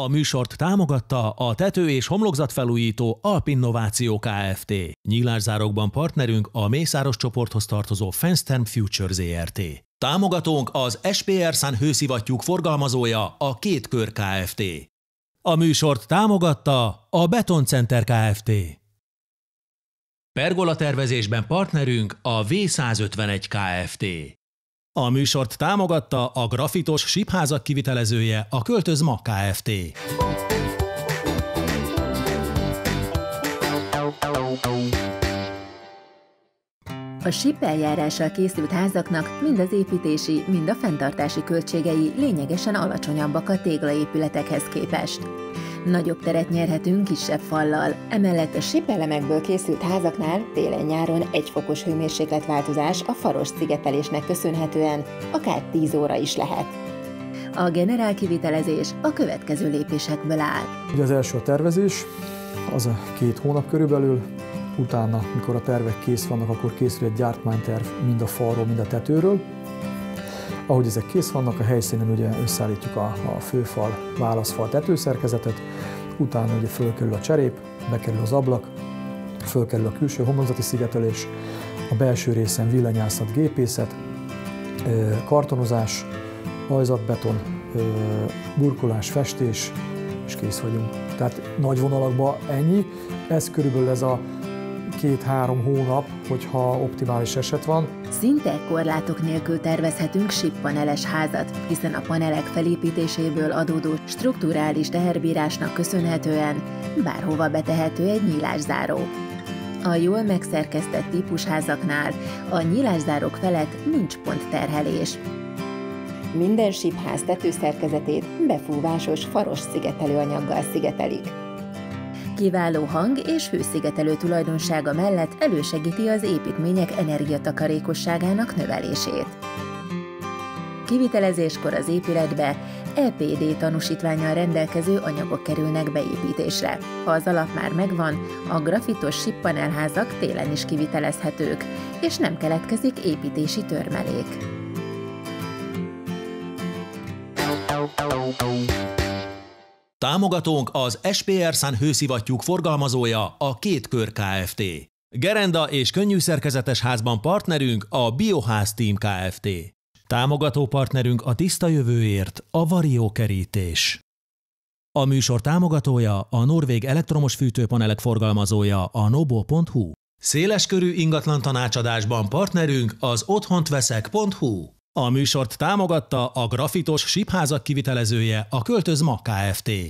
A műsort támogatta a tető- és homlokzatfelújító Alpinnováció Kft. Nyílászárokban partnerünk a Mészáros csoporthoz tartozó Fensterm Future ZRT. Támogatónk az SPR Sun hőszivattyúk forgalmazója a Két Kör Kft. A műsort támogatta a Betoncenter Kft. Pergola tervezésben partnerünk a V151 Kft. A műsort támogatta a grafitos sipházak kivitelezője a Költözma Kft. A SIP eljárással készült házaknak mind az építési, mind a fenntartási költségei lényegesen alacsonyabbak a téglaépületekhez képest. Nagyobb teret nyerhetünk kisebb fallal, emellett a SIP elemekből készült házaknál télen-nyáron egy fokos hőmérsékletváltozás a faros szigetelésnek köszönhetően akár 10 óra is lehet. A generál kivitelezés a következő lépésekből áll. Ugye az első a tervezés, az a két hónap körülbelül, utána, mikor a tervek kész vannak, akkor készül egy gyártmányterv mind a falról, mind a tetőről. Ahogy ezek kész vannak, a helyszínen ugye összeállítjuk a, a főfal, válaszfal tetőszerkezetet, utána ugye fölkerül a cserép, bekerül az ablak, fölkerül a külső homlokzati szigetelés, a belső részen villanyászat, gépészet, kartonozás, ajzatbeton, burkolás, festés, és kész vagyunk. Tehát nagy vonalakban ennyi. Ez körülbelül ez a két-három hónap, hogyha optimális eset van. Szinte korlátok nélkül tervezhetünk paneles házat, hiszen a panelek felépítéséből adódó strukturális teherbírásnak köszönhetően bárhova betehető egy nyílászáró. A jól megszerkesztett típusházaknál a nyílászárok felett nincs pont terhelés. Minden sípház tetőszerkezetét befúvásos faros szigetelőanyaggal szigetelik kiváló hang és hőszigetelő tulajdonsága mellett elősegíti az építmények energiatakarékosságának növelését. Kivitelezéskor az épületbe EPD tanúsítványal rendelkező anyagok kerülnek beépítésre. Ha az alap már megvan, a grafitos sippanelházak télen is kivitelezhetők, és nem keletkezik építési törmelék. Támogatónk az SPR Sun hőszivattyúk forgalmazója a Két Kör Kft. Gerenda és könnyű szerkezetes házban partnerünk a Bioház Team Kft. Támogató partnerünk a Tiszta Jövőért a Vario Kerítés. A műsor támogatója a Norvég elektromos fűtőpanelek forgalmazója a nobo.hu. Széleskörű ingatlan tanácsadásban partnerünk az otthontveszek.hu. A műsort támogatta a grafitos sipházak kivitelezője a Költözma Kft.